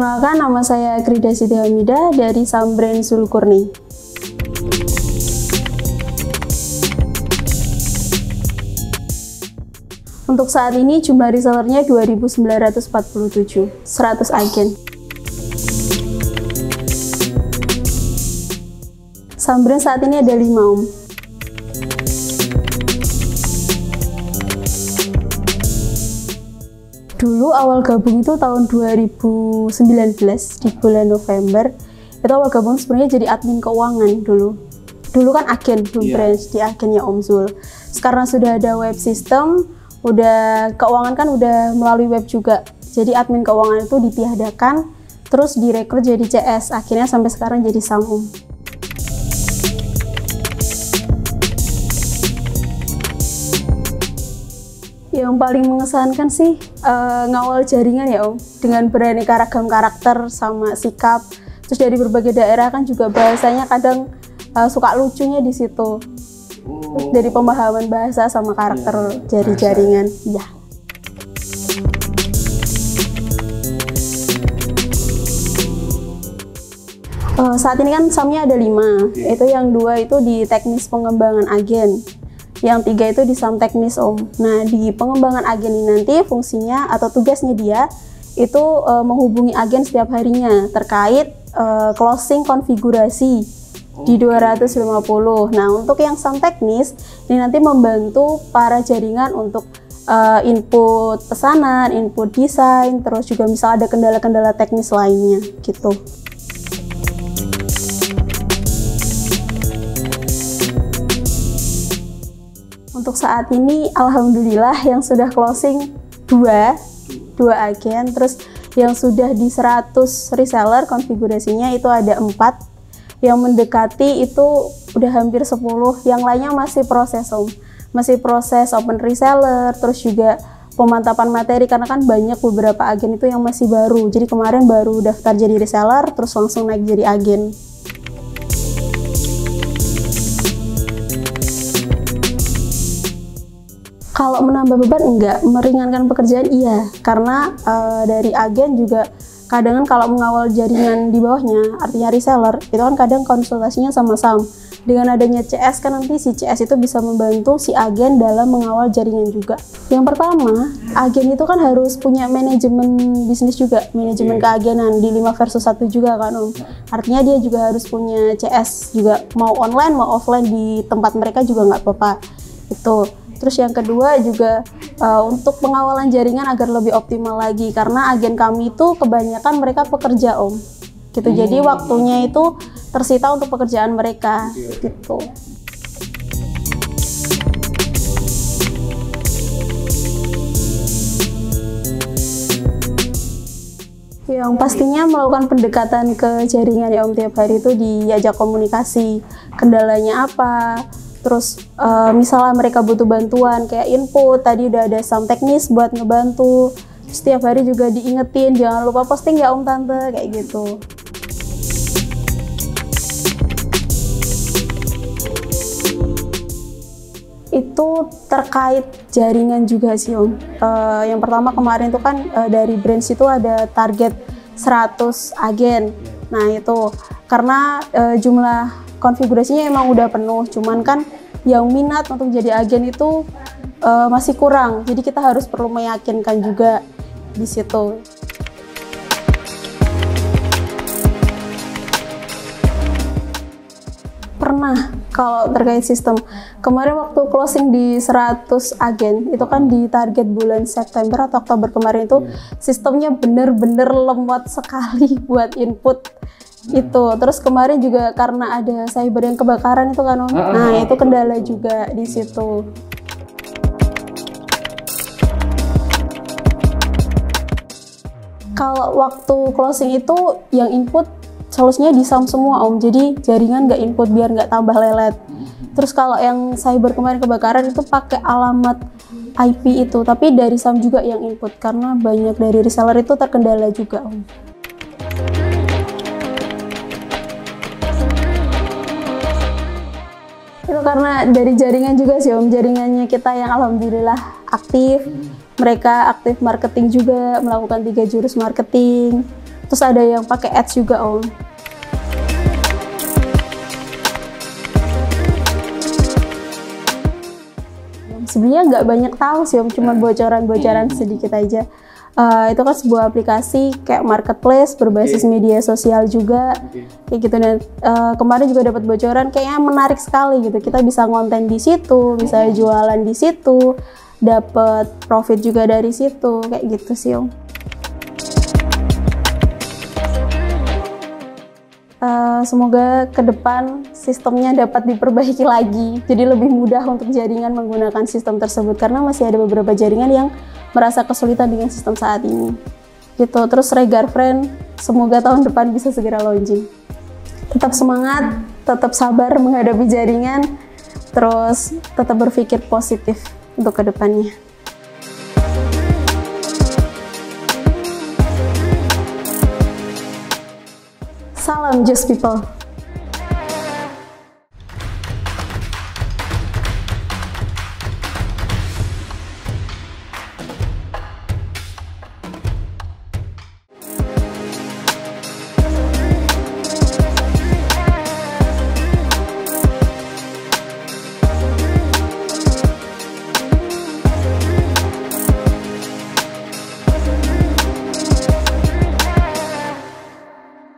Perkenalkan nama saya Krida Siti Hamida dari Sambren Sulkurni. Untuk saat ini jumlah resellernya 2947, 100 agen. Sambren saat ini ada 5 om. Dulu awal gabung itu tahun 2019 di bulan November. Itu awal gabung sebenarnya jadi admin keuangan dulu. Dulu kan agen, belum Iya. branch di agennya Om Zul. Sekarang sudah ada web system, udah keuangan kan udah melalui web juga. Jadi admin keuangan itu ditiadakan, terus direkrut jadi CS. Akhirnya sampai sekarang jadi Samum. Yang paling mengesankan sih eh, ngawal jaringan ya Om, dengan beraneka ragam karakter sama sikap. Terus dari berbagai daerah kan juga bahasanya kadang eh, suka lucunya di situ. Oh. Dari pemahaman bahasa sama karakter Iya, jari bahasa. jaringan. Iya. Eh, saat ini kan SAM-nya ada lima. Iya. Itu yang dua itu di teknis pengembangan agen. Yang tiga itu di SAM teknis Om. Nah di pengembangan agen ini nanti fungsinya atau tugasnya dia itu eh, menghubungi agen setiap harinya terkait eh, closing konfigurasi di 250. Nah untuk yang SAM teknis ini nanti membantu para jaringan untuk eh, input pesanan, input desain, terus juga misal ada kendala-kendala teknis lainnya gitu. Untuk saat ini, alhamdulillah yang sudah closing dua, dua agen, terus yang sudah di 100 reseller konfigurasinya itu ada empat, yang mendekati itu udah hampir 10, yang lainnya masih proses om, masih proses open reseller, terus juga pemantapan materi karena kan banyak beberapa agen itu yang masih baru, jadi kemarin baru daftar jadi reseller, terus langsung naik jadi agen. Kalau menambah beban enggak, meringankan pekerjaan iya, karena eh, dari agen juga kadang kan kalau mengawal jaringan di bawahnya, artinya reseller, itu kan kadang konsultasinya sama SAM. Dengan adanya CS kan nanti si CS itu bisa membantu si agen dalam mengawal jaringan juga. Yang pertama, agen itu kan harus punya manajemen bisnis juga, manajemen keagenan di 5 versus 1 juga kan Om. Artinya dia juga harus punya CS juga, mau online mau offline di tempat mereka juga nggak apa-apa. Itu. Terus yang kedua juga uh, untuk pengawalan jaringan agar lebih optimal lagi. Karena agen kami itu kebanyakan mereka pekerja om, gitu. Jadi waktunya itu tersita untuk pekerjaan mereka, gitu. Yang pastinya melakukan pendekatan ke jaringan ya Om tiap hari itu diajak komunikasi, kendalanya apa, terus eh, misalnya mereka butuh bantuan kayak input, tadi udah ada sam teknis buat ngebantu, setiap hari juga diingetin jangan lupa posting ya Om Tante kayak gitu. itu terkait jaringan juga sih om. Eh, yang pertama kemarin itu kan eh, dari branch itu ada target 100 agen. Nah itu karena eh, jumlah konfigurasinya emang udah penuh, cuman kan yang minat untuk jadi agen itu eh, masih kurang. Jadi kita harus perlu meyakinkan juga di situ. Pernah kalau terkait sistem. Kemarin waktu closing di 100 agen, itu kan di target bulan September atau Oktober kemarin itu sistemnya bener-bener lemot sekali buat input itu. Terus kemarin juga karena ada cyber yang kebakaran itu kan Om. Nah, itu kendala juga di situ. Kalau waktu closing itu yang input solusinya di SAM semua om. Jadi jaringan nggak input biar nggak tambah lelet. Terus kalau yang cyber kemarin kebakaran itu pakai alamat IP itu tapi dari SAM juga yang input karena banyak dari reseller itu terkendala juga om. Itu karena dari jaringan juga sih om. Jaringannya kita yang alhamdulillah aktif. Mereka aktif marketing juga melakukan tiga jurus marketing terus ada yang pakai ads juga om. Sebenarnya nggak banyak tahu sih om. Cuma bocoran-bocoran sedikit aja. Uh, itu kan sebuah aplikasi kayak marketplace berbasis okay. media sosial juga. Okay. kayak gitu. Dan uh, kemarin juga dapat bocoran kayaknya menarik sekali gitu. Kita bisa konten di situ bisa jualan di situ dapat profit juga dari situ. Kayak gitu sih om Semoga ke depan sistemnya dapat diperbaiki lagi, jadi lebih mudah untuk jaringan menggunakan sistem tersebut karena masih ada beberapa jaringan yang merasa kesulitan dengan sistem saat ini. Gitu. Terus Regar Friend, semoga tahun depan bisa segera launching. Tetap semangat, tetap sabar menghadapi jaringan, terus tetap berpikir positif untuk ke depannya. Salam Just People.